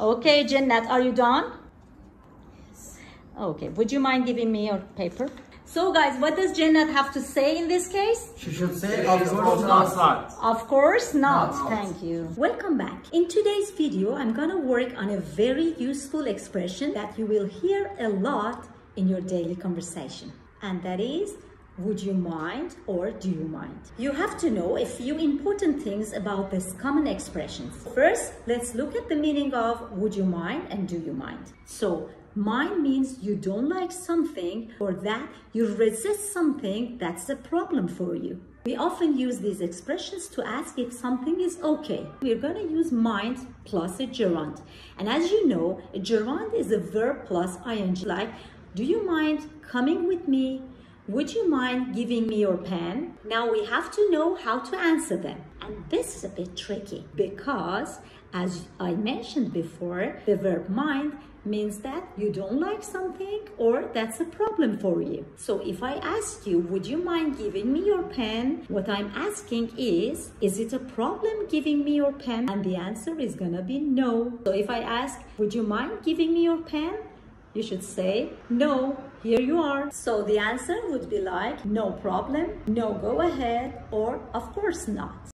Okay, Jannat, are you done? Okay, would you mind giving me your paper? So guys, what does Jannat have to say in this case? She should say, Of course not. Of course not. Not. Thank you. Welcome back. In today's video, I'm gonna work on a very useful expression that you will hear a lot in your daily conversation. And that is, would you mind or do you mind? You have to know a few important things about this common expression. First, let's look at the meaning of would you mind and do you mind. So, mind means you don't like something or that you resist something that's a problem for you. We often use these expressions to ask if something is okay. We're going to use mind plus a gerund. And as you know, a gerund is a verb plus ing. Like, do you mind coming with me? Would you mind giving me your pen? Now we have to know how to answer them. And this is a bit tricky because, as I mentioned before, the verb mind means that you don't like something or that's a problem for you. So if I ask you, would you mind giving me your pen? What I'm asking is, is it a problem giving me your pen? And the answer is gonna be no. So if I ask, would you mind giving me your pen? You should say, no, here you are. So the answer would be like, no problem, no, go ahead, or of course not.